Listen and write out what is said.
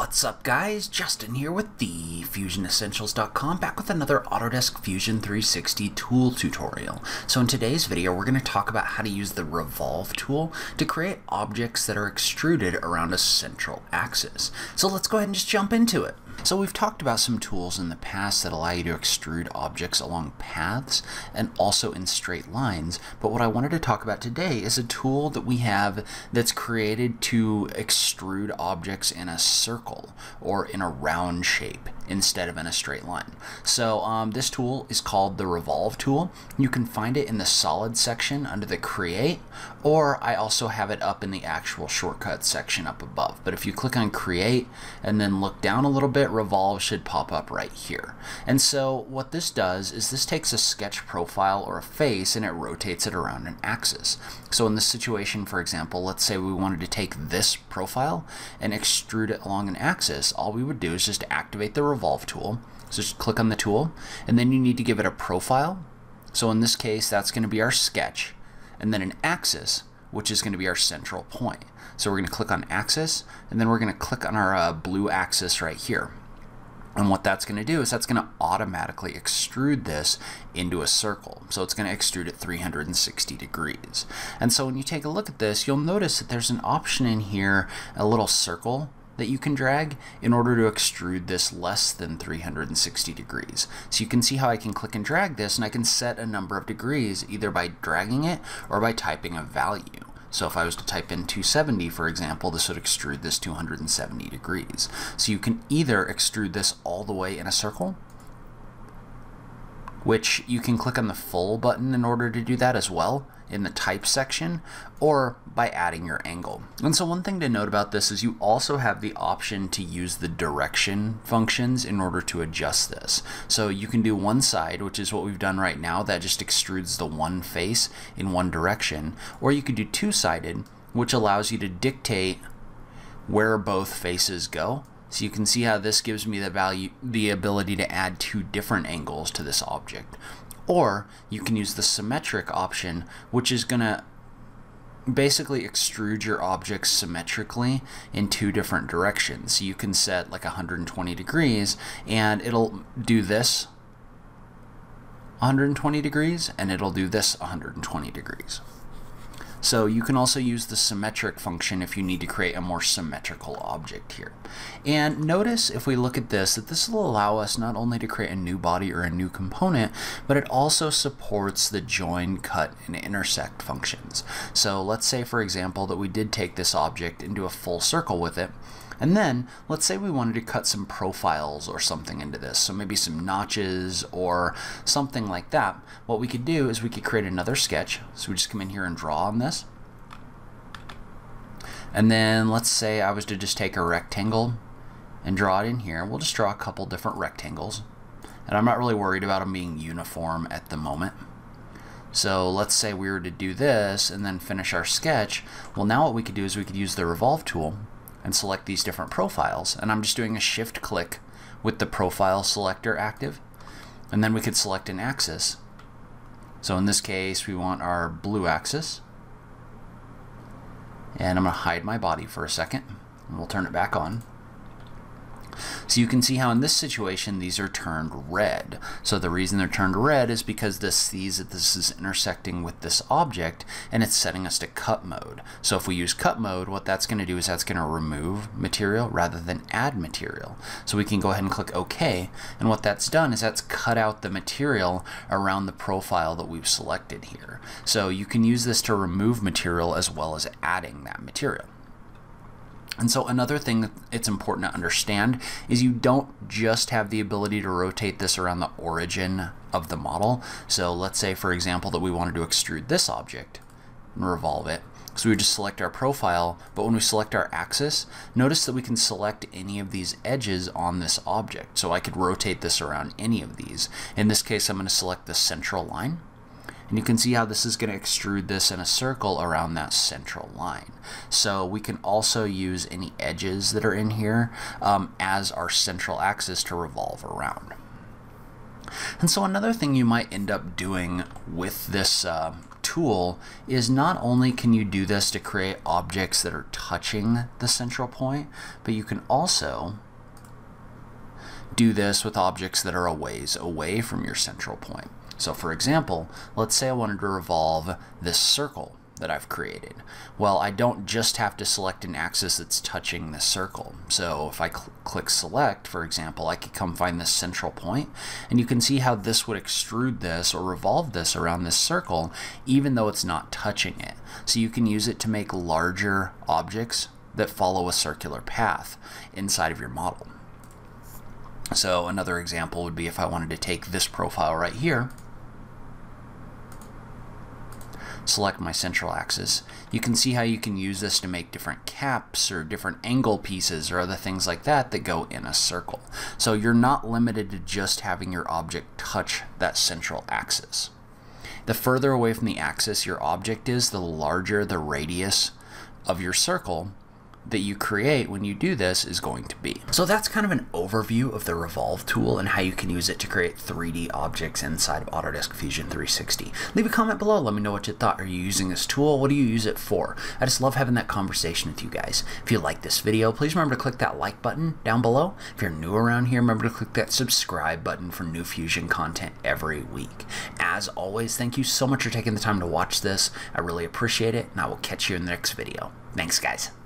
What's up guys? Justin here with the FusionEssentials.com back with another Autodesk Fusion 360 tool tutorial. So in today's video we're going to talk about how to use the Revolve tool to create objects that are extruded around a central axis. So let's go ahead and just jump into it. So we've talked about some tools in the past that allow you to extrude objects along paths and also in straight lines, but what I wanted to talk about today is a tool that we have that's created to extrude objects in a circle or in a round shape instead of in a straight line. So um, this tool is called the Revolve tool. You can find it in the solid section under the create or I also have it up in the actual shortcut section up above. But if you click on create and then look down a little bit, revolve should pop up right here. And so what this does is this takes a sketch profile or a face and it rotates it around an axis. So in this situation, for example, let's say we wanted to take this profile and extrude it along an axis, all we would do is just activate the revolve tool. So just click on the tool and then you need to give it a profile. So in this case, that's going to be our sketch and then an axis, which is going to be our central point. So we're going to click on axis, and then we're going to click on our uh, blue axis right here. And what that's going to do is that's going to automatically extrude this into a circle. So it's going to extrude at 360 degrees. And so when you take a look at this, you'll notice that there's an option in here, a little circle that you can drag in order to extrude this less than 360 degrees. So you can see how I can click and drag this and I can set a number of degrees either by dragging it or by typing a value. So if I was to type in 270, for example, this would extrude this 270 degrees. So you can either extrude this all the way in a circle, which you can click on the full button in order to do that as well, in the type section or by adding your angle. And so one thing to note about this is you also have the option to use the direction functions in order to adjust this. So you can do one side, which is what we've done right now, that just extrudes the one face in one direction, or you could do two-sided, which allows you to dictate where both faces go. So you can see how this gives me the value, the ability to add two different angles to this object. Or you can use the symmetric option, which is going to basically extrude your objects symmetrically in two different directions. You can set like 120 degrees and it'll do this 120 degrees and it'll do this 120 degrees. So you can also use the symmetric function if you need to create a more symmetrical object here. And notice if we look at this that this will allow us not only to create a new body or a new component, but it also supports the join, cut, and intersect functions. So let's say for example that we did take this object and do a full circle with it, and then let's say we wanted to cut some profiles or something into this, so maybe some notches or something like that. What we could do is we could create another sketch. So we just come in here and draw on this. And then let's say I was to just take a rectangle and draw it in here. We'll just draw a couple different rectangles. And I'm not really worried about them being uniform at the moment. So let's say we were to do this and then finish our sketch. Well, now what we could do is we could use the revolve tool and select these different profiles. And I'm just doing a shift click with the profile selector active. And then we could select an axis. So in this case, we want our blue axis. And I'm going to hide my body for a second. And we'll turn it back on. So you can see how in this situation these are turned red. So the reason they're turned red is because this sees that this is intersecting with this object and it's setting us to cut mode. So if we use cut mode, what that's going to do is that's going to remove material rather than add material. So we can go ahead and click OK and what that's done is that's cut out the material around the profile that we've selected here. So you can use this to remove material as well as adding that material. And so another thing that it's important to understand is you don't just have the ability to rotate this around the origin of the model. So let's say, for example, that we wanted to extrude this object and revolve it. So we just select our profile, but when we select our axis, notice that we can select any of these edges on this object. So I could rotate this around any of these. In this case, I'm going to select the central line. And you can see how this is going to extrude this in a circle around that central line. So we can also use any edges that are in here um, as our central axis to revolve around. And so another thing you might end up doing with this uh, tool is not only can you do this to create objects that are touching the central point, but you can also do this with objects that are a ways away from your central point. So for example, let's say I wanted to revolve this circle that I've created. Well, I don't just have to select an axis that's touching the circle. So if I cl click select, for example, I could come find this central point, and you can see how this would extrude this or revolve this around this circle, even though it's not touching it. So you can use it to make larger objects that follow a circular path inside of your model. So another example would be if I wanted to take this profile right here, select my central axis, you can see how you can use this to make different caps or different angle pieces or other things like that that go in a circle. So you're not limited to just having your object touch that central axis. The further away from the axis your object is, the larger the radius of your circle, that you create when you do this is going to be. So that's kind of an overview of the Revolve tool and how you can use it to create 3D objects inside of Autodesk Fusion 360. Leave a comment below. Let me know what you thought. Are you using this tool? What do you use it for? I just love having that conversation with you guys. If you like this video, please remember to click that like button down below. If you're new around here, remember to click that subscribe button for new Fusion content every week. As always, thank you so much for taking the time to watch this. I really appreciate it, and I will catch you in the next video. Thanks, guys.